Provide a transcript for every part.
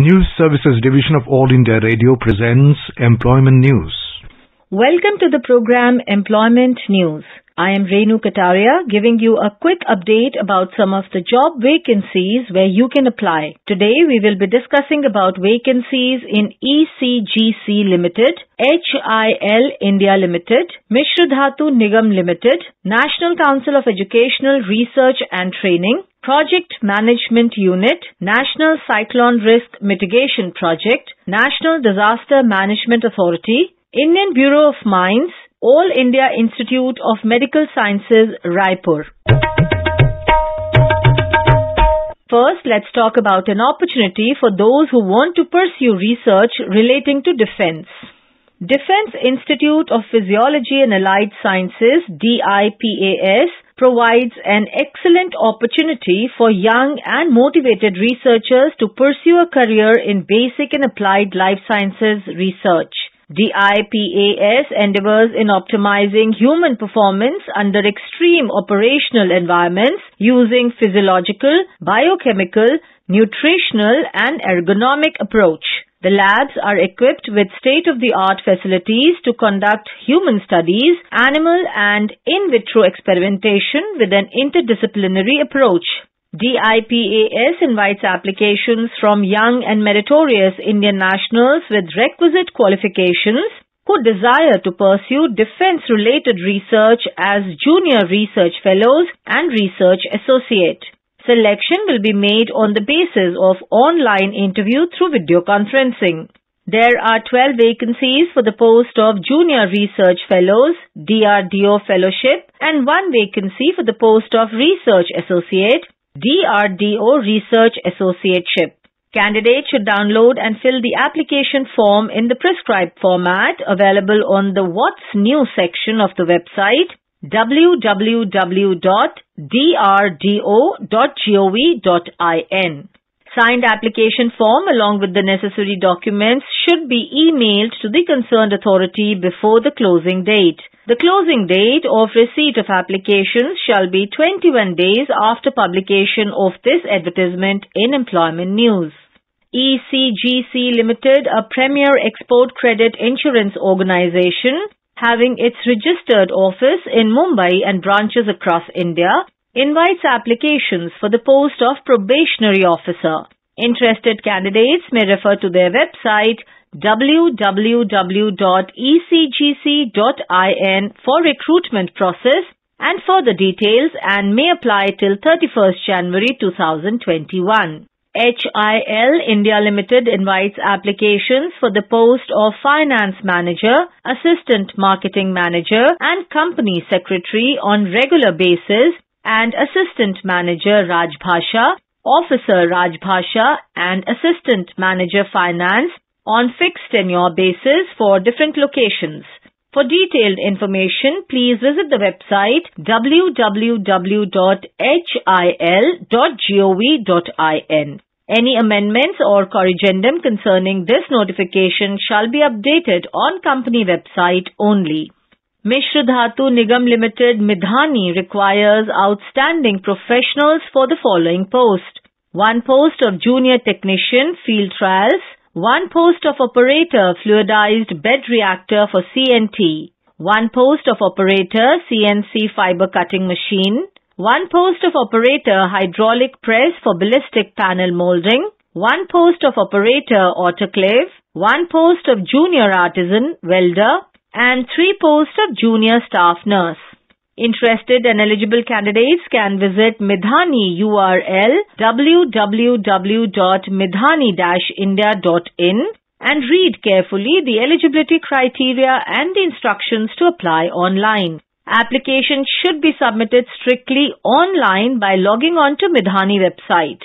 News Services Division of All India Radio presents Employment News. Welcome to the program Employment News. I am Renu Kataria giving you a quick update about some of the job vacancies where you can apply. Today we will be discussing about vacancies in ECGC Limited, HIL India Limited, Mishra Dhatu Nigam Limited, National Council of Educational Research and Training, Project Management Unit, National Cyclone Risk Mitigation Project, National Disaster Management Authority, Indian Bureau of Mines, All India Institute of Medical Sciences, Raipur. First, let's talk about an opportunity for those who want to pursue research relating to defense. Defense Institute of Physiology and Allied Sciences, DIPAS, provides an excellent opportunity for young and motivated researchers to pursue a career in basic and applied life sciences research. DIPAS endeavors in optimizing human performance under extreme operational environments using physiological, biochemical, nutritional and ergonomic approach. The labs are equipped with state-of-the-art facilities to conduct human studies, animal and in vitro experimentation with an interdisciplinary approach. DIPAS invites applications from young and meritorious Indian nationals with requisite qualifications who desire to pursue defense-related research as junior research fellows and research associate. Selection will be made on the basis of online interview through video conferencing. There are 12 vacancies for the post of Junior Research Fellows, DRDO Fellowship, and one vacancy for the post of Research Associate, DRDO Research Associateship. Candidates should download and fill the application form in the prescribed format available on the What's New section of the website www.drdo.gov.in. Signed application form along with the necessary documents should be emailed to the concerned authority before the closing date. The closing date of receipt of applications shall be 21 days after publication of this advertisement in Employment News. ECGC Limited, a premier export credit insurance organization, having its registered office in Mumbai and branches across India, invites applications for the post of probationary officer. Interested candidates may refer to their website www.ecgc.in for recruitment process and further details and may apply till 31st January 2021. HIL India Limited invites applications for the post of Finance Manager, Assistant Marketing Manager and Company Secretary on regular basis and Assistant Manager Rajbhasha, Officer Rajbhasha and Assistant Manager Finance on fixed tenure basis for different locations. For detailed information, please visit the website www.hil.gov.in. Any amendments or corrigendum concerning this notification shall be updated on company website only. Mishra Dhatu Nigam Limited Midhani requires outstanding professionals for the following post. One post of Junior Technician Field Trials, one post of operator fluidized bed reactor for CNT, one post of operator CNC fiber cutting machine, one post of operator hydraulic press for ballistic panel molding, one post of operator autoclave, one post of junior artisan welder, and three posts of junior staff nurse. Interested and eligible candidates can visit Midhani URL www.midhani-india.in and read carefully the eligibility criteria and the instructions to apply online. Application should be submitted strictly online by logging on to Midhani website.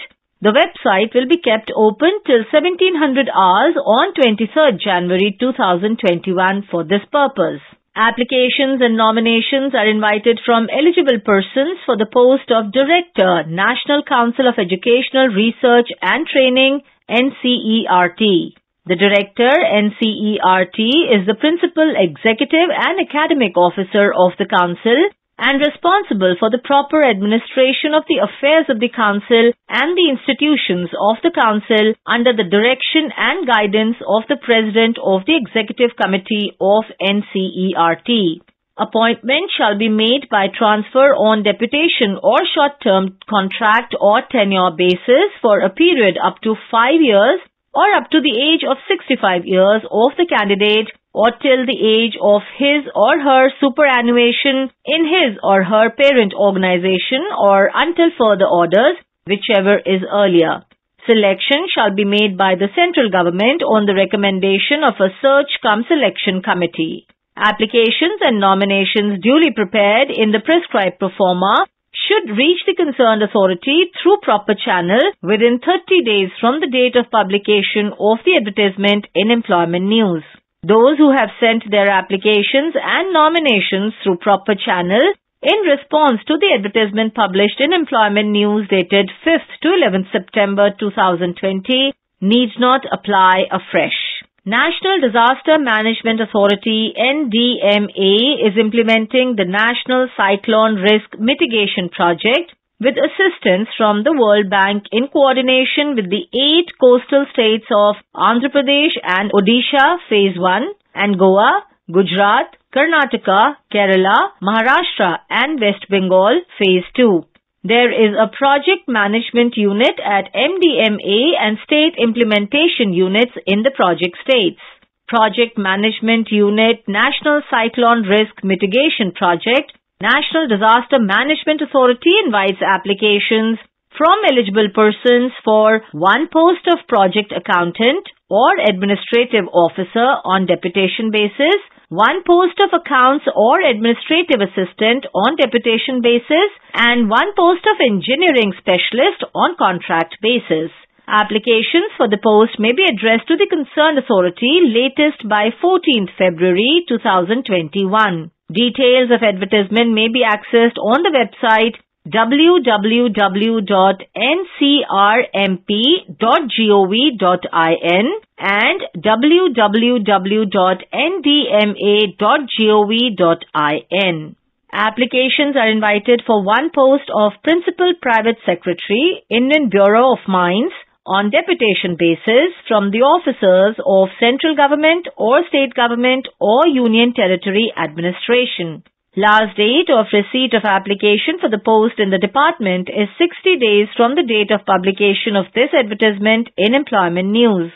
The website will be kept open till 1700 hours on 23rd January 2021 for this purpose. Applications and nominations are invited from eligible persons for the post of Director, National Council of Educational Research and Training, NCERT. The Director, NCERT, is the Principal Executive and Academic Officer of the Council and responsible for the proper administration of the affairs of the Council and the institutions of the Council under the direction and guidance of the President of the Executive Committee of NCERT. Appointment shall be made by transfer on deputation or short-term contract or tenure basis for a period up to 5 years or up to the age of 65 years of the candidate or till the age of his or her superannuation in his or her parent organization or until further orders, whichever is earlier. Selection shall be made by the central government on the recommendation of a search cum selection committee. Applications and nominations duly prepared in the prescribed proforma should reach the concerned authority through proper channel within 30 days from the date of publication of the advertisement in Employment News. Those who have sent their applications and nominations through proper channel in response to the advertisement published in Employment News dated 5th to 11th September 2020 needs not apply afresh. National Disaster Management Authority NDMA is implementing the National Cyclone Risk Mitigation Project with assistance from the World Bank in coordination with the eight coastal states of Andhra Pradesh and Odisha Phase 1 and Goa, Gujarat, Karnataka, Kerala, Maharashtra and West Bengal Phase 2. There is a project management unit at NDMA and state implementation units in the project states. Project Management Unit National Cyclone Risk Mitigation Project National Disaster Management Authority invites applications from eligible persons for one post of project accountant or administrative officer on deputation basis one post of accounts or administrative assistant on deputation basis and one post of engineering specialist on contract basis. Applications for the post may be addressed to the concerned authority latest by 14th February 2021. Details of advertisement may be accessed on the website www.ncrmp.gov.in and www.ndma.gov.in. Applications are invited for one post of Principal Private Secretary, Indian Bureau of Mines, on deputation basis from the officers of central government or state government or union territory administration. Last date of receipt of application for the post in the department is 60 days from the date of publication of this advertisement in Employment News.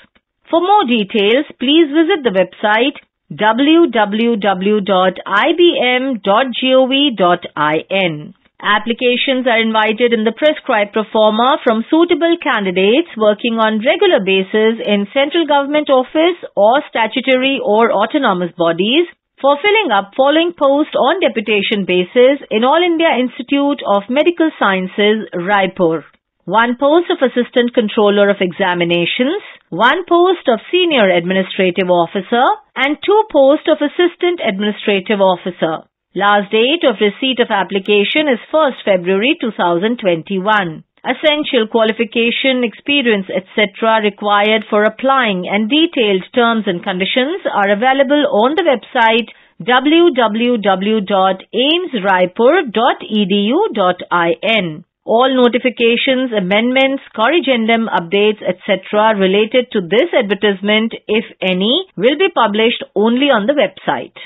For more details, please visit the website www.ibm.gov.in. Applications are invited in the prescribed proforma from suitable candidates working on regular basis in central government office or statutory or autonomous bodies for filling up following post on deputation basis in All India Institute of Medical Sciences, Raipur. One post of Assistant Controller of Examinations, one post of Senior Administrative Officer, and two posts of Assistant Administrative Officer. Last date of receipt of application is 1st February 2021 essential qualification, experience, etc. required for applying and detailed terms and conditions are available on the website www.aiimsraipur.edu.in. All notifications, amendments, corrigendum, updates, etc. related to this advertisement, if any, will be published only on the website.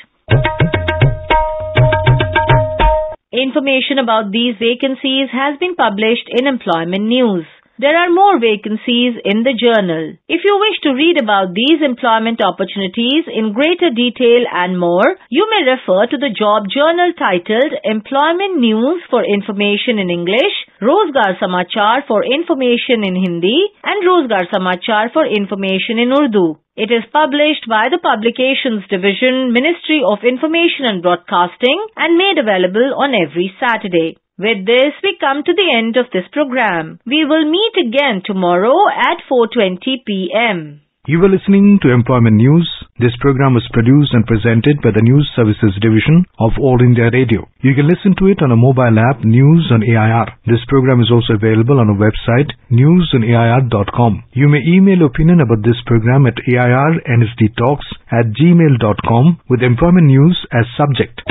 Information about these vacancies has been published in Employment News. There are more vacancies in the journal. If you wish to read about these employment opportunities in greater detail and more, you may refer to the job journal titled Employment News for Information in English, Rozgar Samachar for Information in Hindi, and Rozgar Samachar for Information in Urdu. It is published by the Publications Division, Ministry of Information and Broadcasting and made available on every Saturday. With this, we come to the end of this program. We will meet again tomorrow at 4.20 p.m. You were listening to Employment News. This program was produced and presented by the News Services Division of All India Radio. You can listen to it on a mobile app, News on AIR. This program is also available on our website, newsonair.com. You may email opinion about this program at airnsdtalks at gmail.com with Employment News as subject.